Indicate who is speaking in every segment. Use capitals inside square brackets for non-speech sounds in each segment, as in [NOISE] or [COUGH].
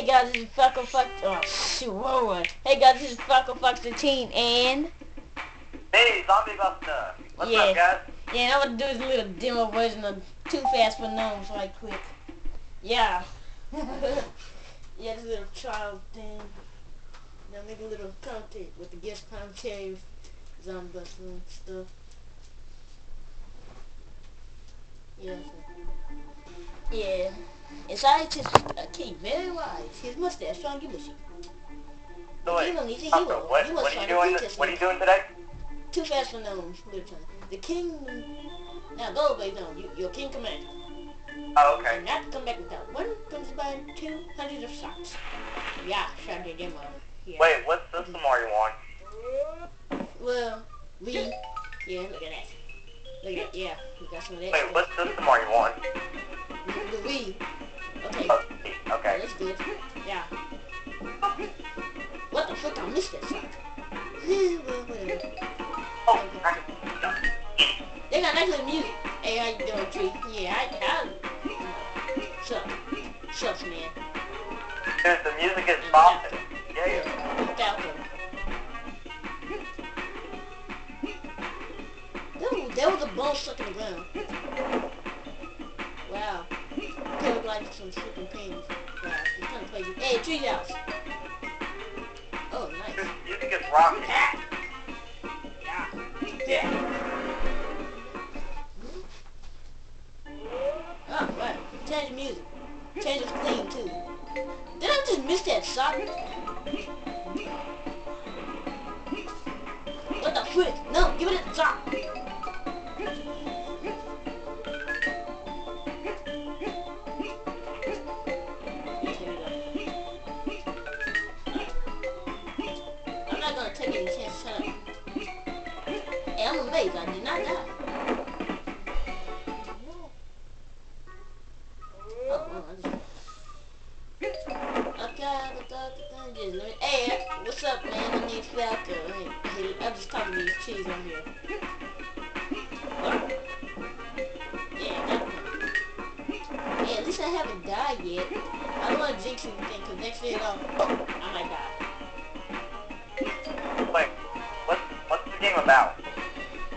Speaker 1: Hey guys, this is Falco Fox. Oh shoot, whoa, whoa. Hey guys, this is Falco Fox 18, and
Speaker 2: Hey, Zombie Buster. What's up, guys?
Speaker 1: yeah, and I'm gonna do this little demo version of 2 Fast 4 Gnomz right quick. Yeah. [LAUGHS] yeah, this little child thing. Now make a little content with the guest commentary, zombie buster and stuff. Yeah. so- Yeah. His eyes is a king, very wise. His mustache strong and bushy.
Speaker 2: So wait,
Speaker 1: Even he's a hero.
Speaker 2: what,
Speaker 1: He
Speaker 2: what are you doing?
Speaker 1: us
Speaker 2: What are you doing today?
Speaker 1: Too fast for little time. The king. Now go away, no. You, your king commander.
Speaker 2: Oh, okay.
Speaker 1: And not to come back without one comes by two hundred of socks. Yeah, shot the demo. Yeah.
Speaker 2: Wait, what system are you on?
Speaker 1: Well, we. Yeah, look at that. Look at that. Yeah, we got some of that.
Speaker 2: Wait, what system are you on?
Speaker 1: The, the we.
Speaker 2: Oh,
Speaker 1: Yeah,
Speaker 2: okay.
Speaker 1: that's good. Yeah. What the fuck? I missed that sock. well, whatever.
Speaker 2: Oh,
Speaker 1: They got nice little music. Hey, how you doing, Tree? Yeah, I, I, know, sup, man.
Speaker 2: dude, the music is bopping. Yeah.
Speaker 1: Yeah, Falcon. Dude, there was a bone stuck in the ground. Wow. Like some freaking pins. Wow, it's crazy. Hey, Tree House. Oh, nice.
Speaker 2: Dude, music is rocking.
Speaker 1: Yeah.
Speaker 2: Yeah.
Speaker 1: Oh, right. Change the music. Change the theme, too. Did I just miss that sock? What the frick? No, give it a sock. I did not die. Oh, Hey, what's up, man? My name's Falco. Hey, I'm just talking to these cheese on here. Yeah. At least I haven't died yet. I don't want to jinx anything, because next thing you know, I might die.
Speaker 2: Wait, what's, what's the game about?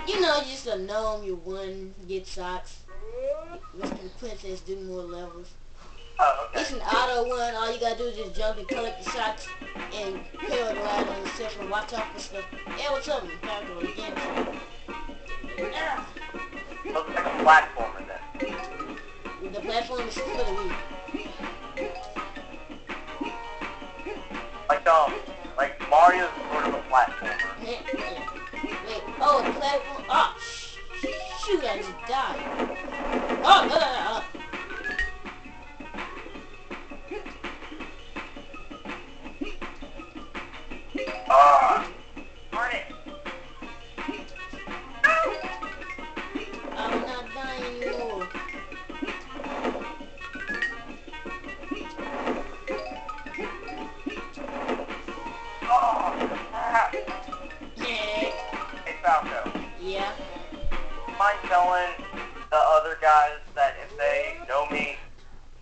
Speaker 1: You know, just a gnome, you win, get socks. Rescue the princess, do more levels.
Speaker 2: Oh, okay.
Speaker 1: It's an auto one. All you gotta do is just jump and collect the shots and paraglide on yourself and watch out for stuff. Yeah, what's up, Falco? Again. Ah,
Speaker 2: Looks like a platformer then.
Speaker 1: the platform is for the Wii.
Speaker 2: Like, um, like Mario's sort of a platformer.
Speaker 1: Yeah, yeah. Oh, platform. Oh, sh- shoot, I just died.
Speaker 2: Telling the other guys that if they know me,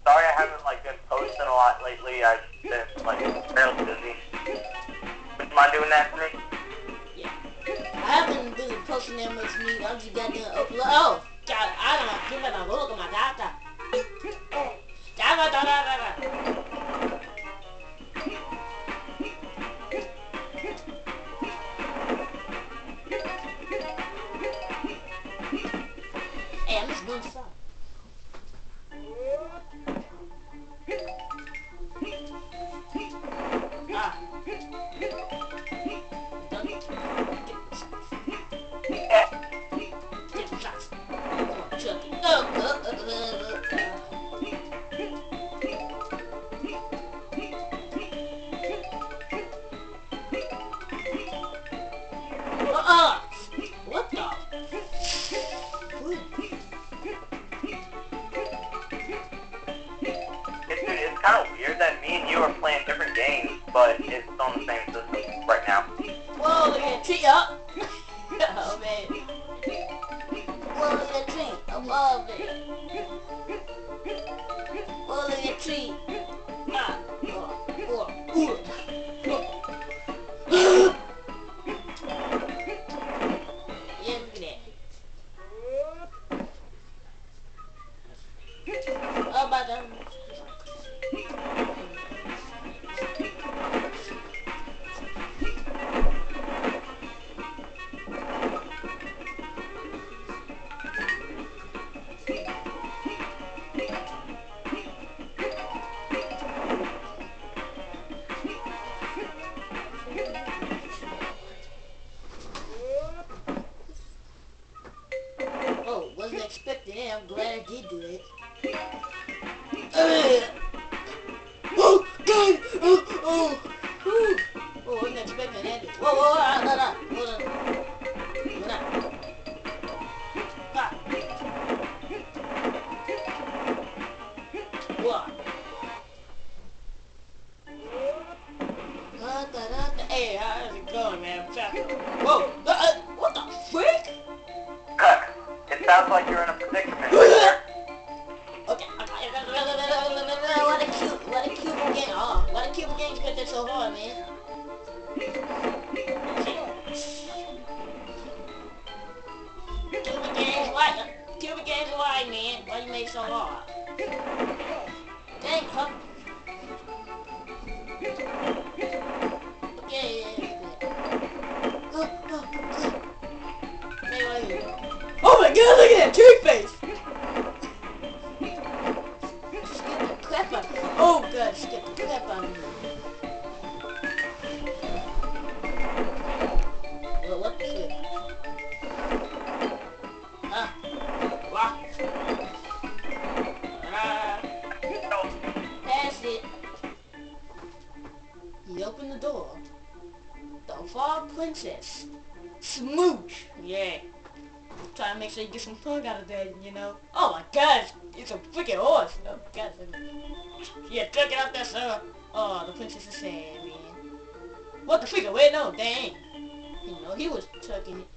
Speaker 2: sorry I haven't like been posting a lot lately. I've been like fairly busy. Would you mind doing that for me?
Speaker 1: Yeah. I haven't been posting that much news. I'm just goddamn upload. Oh, God, I don't. Give it a look at my data. Uh. Uh-uh. Tree up. oh, man. Whoa, look at that tree above it. Yeah, I'm glad you did it.
Speaker 2: Sounds like you're in a predicament.
Speaker 1: Okay. What a cute, what a cute game. Oh, what a cute game spent it so hard, man. Cuban games, why? Cuban games, why, man? Why you make so hard? Dang, huh? My god, look at that toothpaste! The crap. Oh god, skip the out of me. You get some tongue out of that, you know. Oh my gosh, it's a freaking horse. Oh god. Yeah, took it out there, sir. Uh, oh, the princess is sad, man. What the freaking? Wait, no, dang. You know, he was tucking it.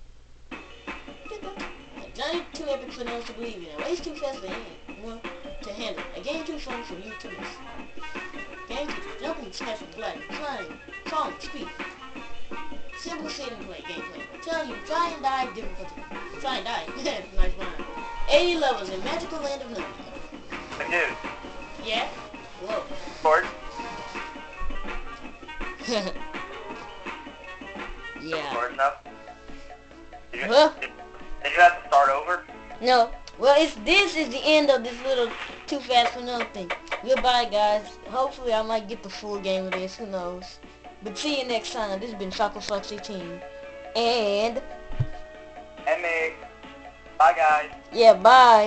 Speaker 1: Johnny too epic for those to believe in. Ways too fast to handle. To handle. A game too fun for you to miss. Too jumping, snapping, flying, flying, falling, speed. Simple sit and play gameplay. Tell you, try and die difficulty. Try and die. [LAUGHS] nice one. 80 levels in magical land of none.
Speaker 2: Dude,
Speaker 1: Yeah? Whoa.
Speaker 2: Ford, [LAUGHS]
Speaker 1: yeah.
Speaker 2: Ford enough? Did you,
Speaker 1: Huh?
Speaker 2: did, did you have to start over?
Speaker 1: No. Well, it's this is the end of this little too fast for nothing. Goodbye, guys. Hopefully, I might get the full game of this. Who knows? But see you next time. This has been Falco Fox 18. And
Speaker 2: And me. Bye, guys.
Speaker 1: yeah, bye.